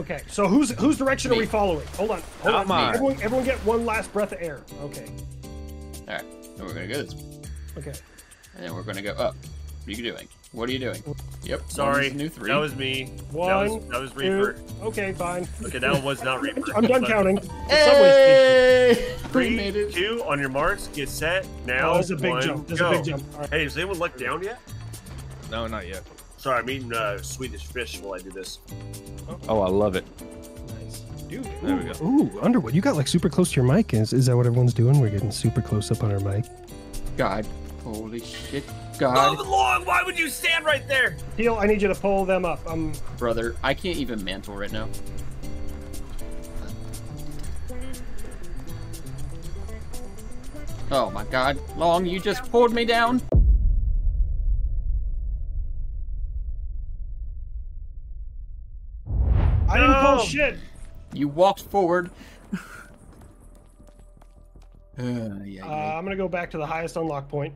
Okay, so whose whose direction are we following? Hold on, hold Not on. mine. Everyone, everyone get one last breath of air. Okay, All right. Then we're gonna go this, way. okay. and then we're gonna go up. What are you doing? What are you doing? Yep. Sorry, new three. that was me. One, that was, that was Reaper. two. Okay, fine. Okay, that was not Reaper. I'm done counting. Hey! Three, made it. two, on your marks, get set. Now, Oh, there's a big one, jump. There's go. a big jump. All right. Hey, has anyone looked down yet? No, not yet. Sorry, I'm eating uh, Swedish fish while I do this. Oh, I love it. Nice. Dude. There we go. Ooh, Underwood, you got like super close to your mic. Is, is that what everyone's doing? We're getting super close up on our mic. God. Holy shit. Move God. along! Why would you stand right there? Teel, I need you to pull them up. Um, Brother, I can't even mantle right now. Oh my god. Long, you just pulled me down. I didn't pull No. shit. You walked forward. uh, yeah, Uh, I'm gonna go back to the highest unlock point.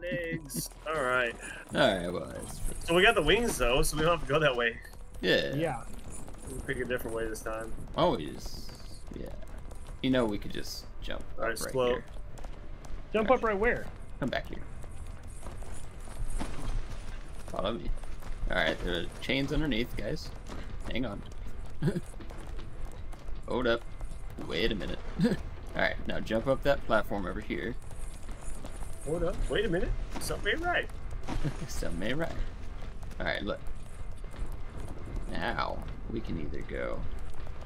Legs. All right. Alright, well, that's, So we got the wings though, so we don't have to go that way. yeah. Yeah. We'll pick a different way this time. Always. Yeah. You know, we could just jump up Alright, right slow. here. Jump up right where? Come back here. Follow me. Alright, there are chains underneath, guys. Hang on. Hold up. Wait a minute. Alright, now jump up that platform over here. Hold up. Wait a minute. Something ain't right. Something ain't right. Alright, look. Now, we can either go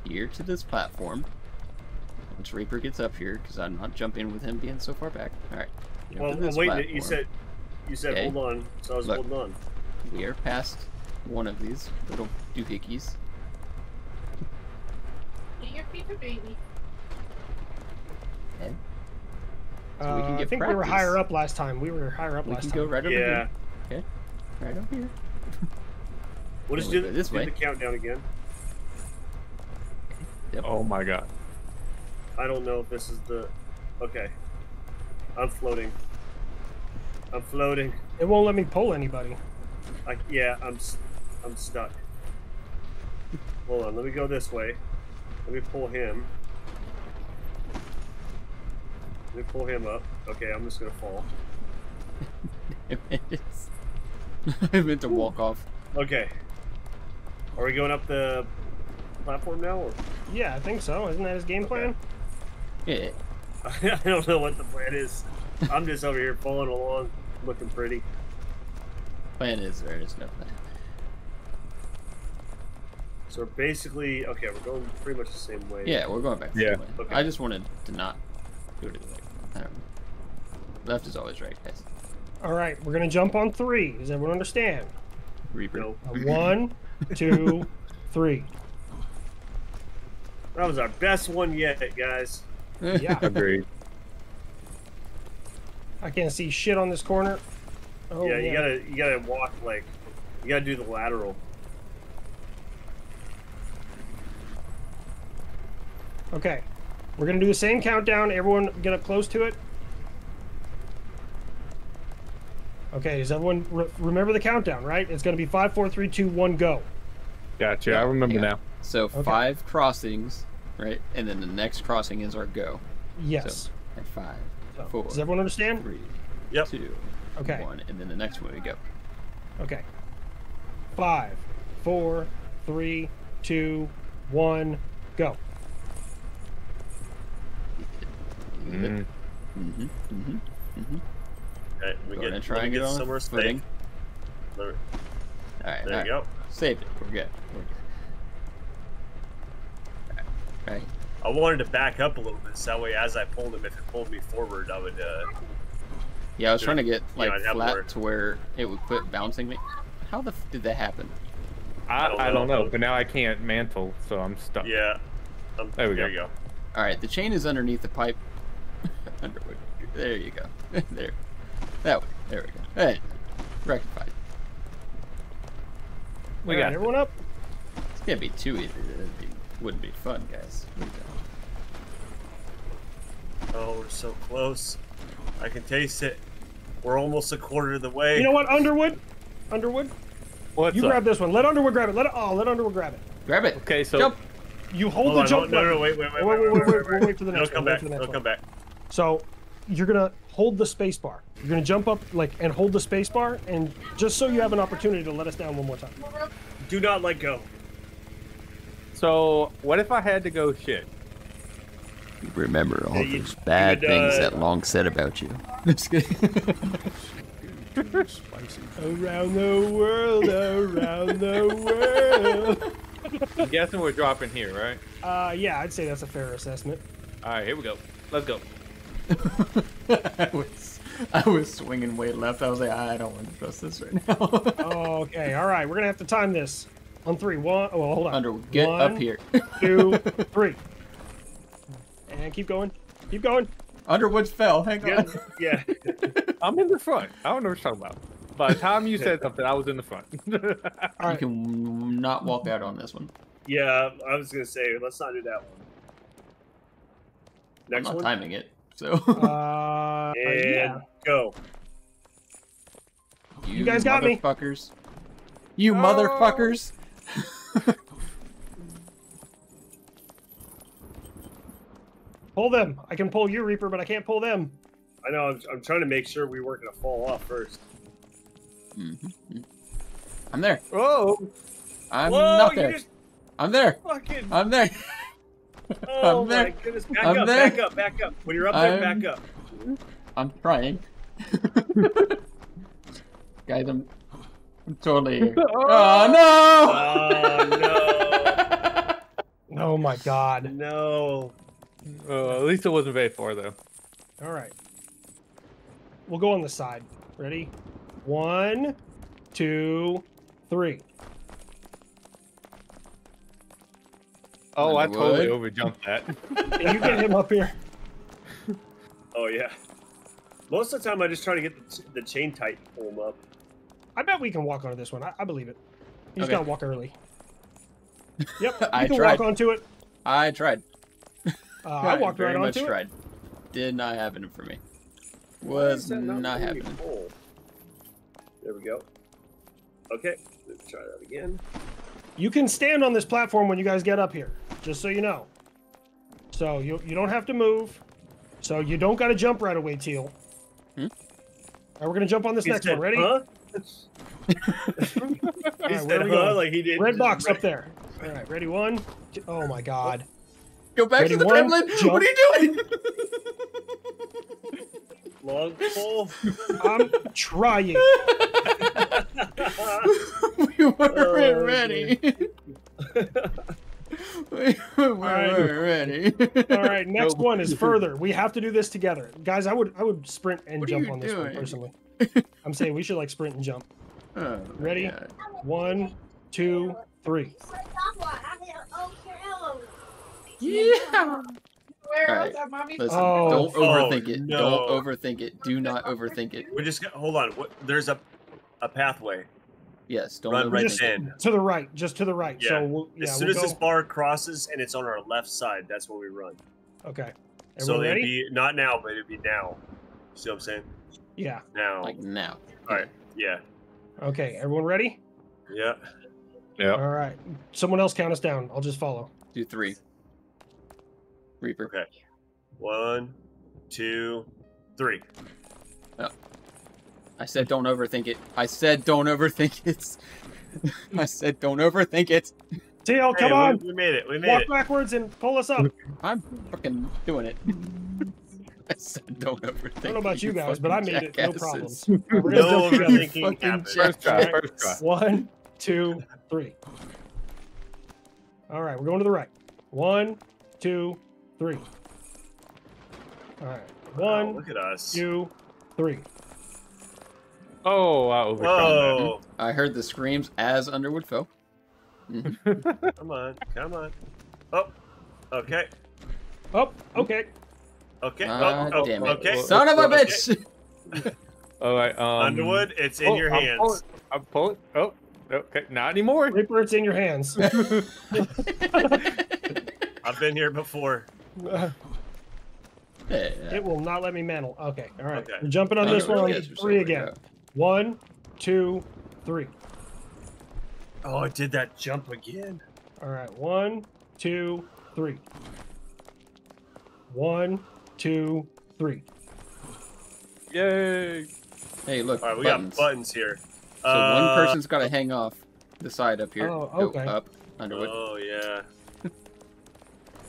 here to this platform. Once Reaper gets up here, because I'm not jumping with him being so far back. Alright. Well, well wait. You said, you said Okay. hold on, so I was Look. holding on. We are past one of these little doohickeys. Get your paper baby. And Uh, we can I get think we were higher up last time. We were higher up we last can go right over Yeah. here. Okay. Right over here. We'll just do, we go this do way. the countdown again. Oh my god. I don't know if this is the. Okay. I'm floating. I'm floating. It won't let me pull anybody. I, yeah, I'm s- I'm stuck. Hold on, let me go this way. Let me pull him. Let me pull him up. Okay, I'm just gonna fall. I meant to walk off. Okay. Are we going up the platform now? Or? Yeah, I think so. Isn't that his game plan? Yeah. I don't know what the plan is. I'm just over here following along, looking pretty. Plan is there is no plan. So we're basically, okay, we're going pretty much the same way. Yeah, we're going back. the Yeah. same way. Okay. I just wanted to not go to the right. I don't. Left is always right, guys. All right, we're gonna jump on three. Does everyone understand? Reaper. No, One, two, three. that was our best one yet, guys. Yeah, Agreed. I can't see shit on this corner. Oh, yeah, you gotta you gotta walk like you gotta do the lateral. Okay, we're gonna do the same countdown. Everyone get up close to it. Okay, does everyone re- remember the countdown? Right? It's gonna be five, four, three, two, one, go. Gotcha. I remember Yeah. now. So Okay. five crossings, right? And then the next crossing is our go. Yes. At five, So, four, does everyone understand? three, Yep. two, Okay. one, and then the next one we go. Okay. Five, four, three, two, one, go. Mm. Mm-hmm. Mm-hmm. Mm-hmm. Okay, we Go get, ahead and let try and get get on some footing. space. There, All right. there all you right. go. Saved it. We're good. We're good. All right. I wanted to back up a little bit, so that way, as I pulled him, if it pulled me forward, I would. Uh, Yeah, I was trying to get you know, like flat more- to where it would quit bouncing me. How the f- did that happen? I, don't I don't know. know, but now I can't mantle, so I'm stuck. yeah. Um, There we there go. you go. All right, the chain is underneath the pipe. Underwood. There you go. there. That way. There we go. Hey, rectified. We All right, got everyone up. It's gonna be too easy. It be, wouldn't be fun, guys. What do you Oh, we're so close. I can taste it. We're almost a quarter of the way. You know what, Underwood? Underwood? What's You up? grab this one. Let Underwood grab it. Let it. Oh, let Underwood grab it. Grab it. Okay, so Jump. You hold Hold the on, jump hold- no, no, wait, wait, wait, Wait, wait, wait, wait, we'll wait for the It'll next come one. Wait back. for the next It'll one. come back. So you're gonna hold the space bar. You're gonna jump up like and hold the space bar, and just so you have an opportunity to let us down one more time. Do not let go. so what if I had to go shit? Remember all Yeah, you- those bad you would, things uh, that Long said about you. Just kidding. Around the world, around the world. I'm guessing we're dropping here, right? Uh, yeah, I'd say that's a fair assessment. All right, here we go. Let's go. I was, I was swinging way left. I was like, I don't want to trust this right now. Okay, all right, we're gonna have to time this on three. One. Oh, hold on. Under, get One, up here. Two, three. And keep going. Keep going. Underwood fell. Hang Yeah, on. yeah. I'm in the front. I don't know what you're talking about. By the time you said something, I was in the front. All You right. can not walk out on this one. Yeah, I was gonna say let's not do that one. Next I'm Next not one. timing it. So Uh, and yeah. go. You guys got me. motherfuckers. You Oh. motherfuckers. Pull them. I can pull you, Reaper, but I can't pull them. I know. I'm, I'm trying to make sure we weren't gonna fall off first. Mhm. I'm there. oh, I'm Whoa! not there. just I'm there. fucking. I'm there. Oh I'm my there. goodness! Back I'm up! there. Back up! Back up! When you're up there, I'm- back up. I'm trying. Guys, I'm, I'm totally. Oh, no! Oh no! Oh my god. no! No. Uh, at least it wasn't very far though. All right. We'll go on the side. Ready? One, two, three. Oh, I totally Underwood. overjumped that. Can you get him up here? Oh yeah. Most of the time, I just try to get the, the chain tight and pull them up. I bet we can walk onto this one. I, I believe it. You just Okay. gotta walk early. Yep. You I can tried. walk onto it. I tried. Uh, I walked very right much onto it. Did not happen for me. Was is that not letting happening. pull? There we go. Okay, let's try that again. You can stand on this platform when you guys get up here, just so you know. So you you don't have to move. So you don't got to jump right away, Teel. Hmm? All right, we're gonna jump on this He next said, one. Ready? Huh? All right, said, where huh? Like he did. Red box up there. All right, ready? One. Two, oh my God. Go back Ready, to the one, gremlin. jump. What are you doing? Long pull. I'm trying. we weren't Oh, ready. we weren't right. ready. All right, next Nope. one is further. We have to do this together, guys. I would I would sprint and What jump you on this one personally. I'm saying we should like sprint and jump. Oh, my Ready? God. One, two, three. Yeah. Where All else right. mommy? Listen, Oh. don't oh, overthink Oh, it. no. Don't overthink it. Do not overthink it. We're just got, hold on. What? There's a a pathway. Yes, don't Run right overthink in. To the right, just to the right. Yeah. So we'll, yeah, as soon we'll as go. this bar crosses and it's on our left side, that's where we run. Okay. so it'd ready? be not now, but it'd be now. See what I'm saying? Yeah. Now. Like now. All right. Yeah. Okay. Everyone ready? Yeah. Yeah. All right. Someone else count us down. I'll just follow. Do three. Reaper. Okay. One, two, three. Oh. I said don't overthink it. I said don't overthink it. I said don't overthink it. Teel, Hey, come on. We, we made it. We made Walk it. Walk backwards and pull us up. I'm fucking doing it. I said don't overthink I don't know about you guys, but I made it. No problems. jackasses. We're gonna No overthinking Fucking. First try. First try. One, two, three. All right, we're going to the right. One, two, three. All right. Wow, One, look at us. two, three. Oh, I overshot Whoa. I heard the screams as Underwood fell. Come on. Come on. Oh. Okay. Oh, okay. Okay. Ah, oh, oh, damn it. Okay. Son of a bitch! that. All right. Um, Underwood, it's in oh, your I'm hands. Pulling, I'm pulling. Oh, okay. Not anymore. Reaper, it's in your hands. I've been here before. It will not let me mantle. Okay, all right. Okay. We're jumping on this one. gets yourself Three again. go. One, two, three. Oh, I did that jump again. All right, one, two, three. One, two, three. Yay! Hey, look, All right, we buttons. got buttons here. So Uh, one person's got to hang off the side up here. Oh, Go okay. up, Underwood. Oh yeah,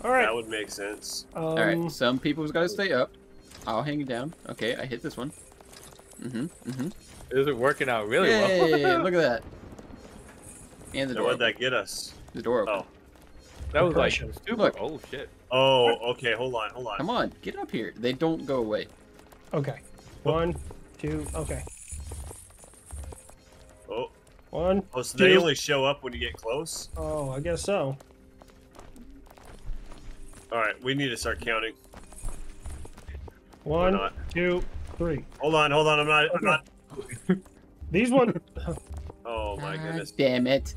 All right. that would make sense. Um, All right, some people's got to stay up. I'll hang down. Okay, I hit this one. Mm-hmm. Mm-hmm. This is working out really Yay! well. look at that. And the So door. what'd that get us? The door open. Oh, that was like Impression. super. Look. Oh shit! oh, okay. Hold on, hold on. Come on, get up here. They don't go away. Okay. One, two. Okay. Oh, One. oh, so they only show up when you get close. Oh, I guess so. All right, we need to start counting. Or One, not. two, three. Hold on, hold on. I'm not. I'm not. These one. Oh my God goodness. Damn it.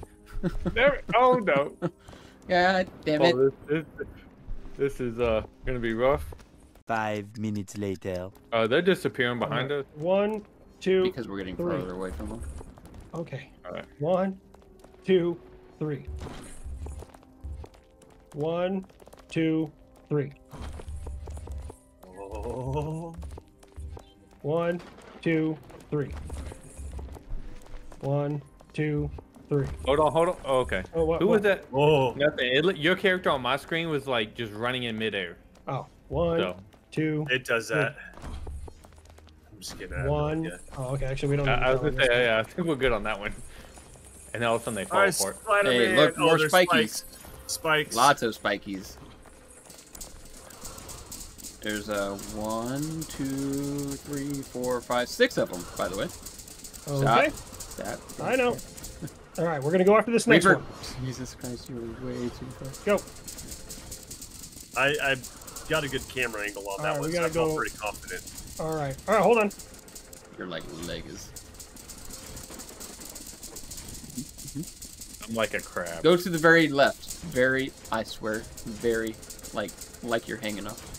There, oh no! God damn it. Oh, this, this, this is uh gonna be rough. Five minutes later. Uh, they're disappearing behind us. One, two. Because we're getting three. further away from them. Okay. Alright. One, two, three. One, two, three. Oh, One, two, three. One, two, three. Hold on, hold on. Oh, okay. Oh, what? Who what? was that? oh. Nothing. It, your character on my screen was like just running in midair. Oh, one, So two, It does that. I'm just kidding. I have no one. idea. Oh, okay. Actually, we don't. I, I was gonna say, one. yeah, I think we're good on that one. And then all of a sudden they fall right, apart. Spider-Man. Hey, look, oh, more there's spikies. Spikes. spikes. Lots of spikies. There's uh, one, two, three, four, five, six of them, by the way. Okay. That. I know. All right, we're gonna go after this next Reaper. one. Jesus Christ, you were way too far. Go. I, I got a good camera angle on that Alright, one, we so I gotta felt go- pretty confident. All right. All right. Hold on. You're like legs. I'm like a crab. Go to the very left. Very, I swear, very, like, like you're hanging off.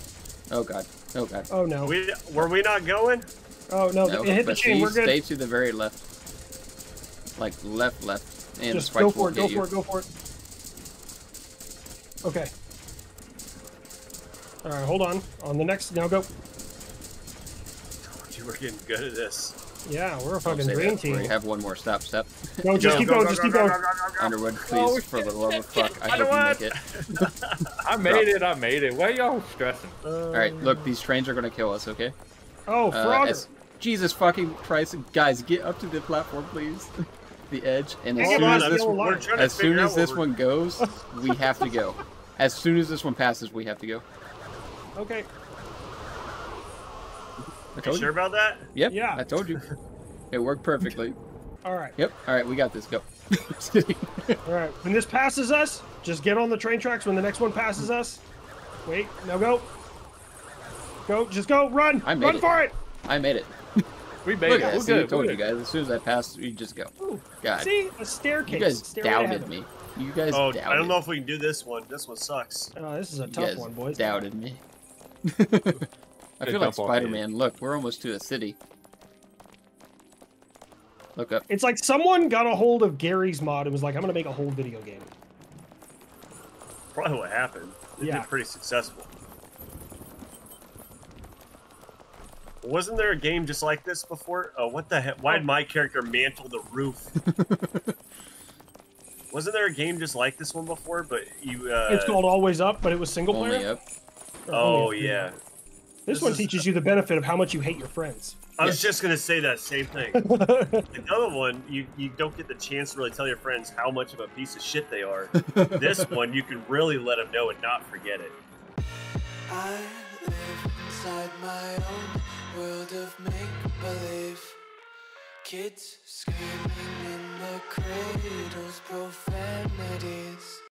Oh god. Oh god. Oh no. We were we not going? Oh no. No, it hit the but chain. We're good. Stay to the very left. Like left, left, and Just the go for it. Go you. for it. Go for it. Okay. All right. Hold on. On the next. Now go. You were getting good at this. Yeah, we're a fucking say dream that. We have one more stop step. No, just Go, keep go, going. go, Just keep going. go, go, go, go. Underwood, please, Oh, for the love of fuck, I I hope you make it. I made it. I made it. Why y'all stressing? All right, look, these trains are gonna kill us. Okay. Oh, Uh, as- Jesus fucking Christ, guys, get up to the platform, please. the edge, and as Hang soon on, as this, still we're alive. trying to as soon as this one goes, we have to go. As soon as this one passes, we have to go. Okay. I You told sure you. about that? Yep. Yeah. I told you. It worked perfectly. All right. Yep. All right, we got this. Go. All right. When this passes us, just get on the train tracks. When the next one passes us, wait. Now go. Go. Just go. Run. I made Run it. for it. I made it. We made Look it. at We're that. See, I good. told We're you guys. As soon as I pass, you just go. Ooh. God. See a staircase. You guys Stairway doubted me. You guys Oh, doubted. I don't know if we can do this one. This one sucks. Oh, this is a You tough guys one, boys. doubted me. I feel like dump on me. Spider-Man. Look, we're almost to a city. Look up. It's like someone got a hold of Garry's Mod and was like, "I'm gonna make a whole video game." Probably what happened. They Yeah. did pretty successful. Wasn't there a game just like this before? Oh, what the heck? Why did my character mantle the roof? Wasn't there a game just like this one before? But you. Uh, it's called Always Up, but it was single Only player. up. Or Oh only- yeah. This, This one is- teaches you the benefit of how much you hate your friends. I was just gonna say that same thing. Another one, you you don't get the chance to really tell your friends how much of a piece of shit they are. this one, you can really let them know and not forget it. I live inside my own world of make believe. Kids screaming in the cradles, profanities.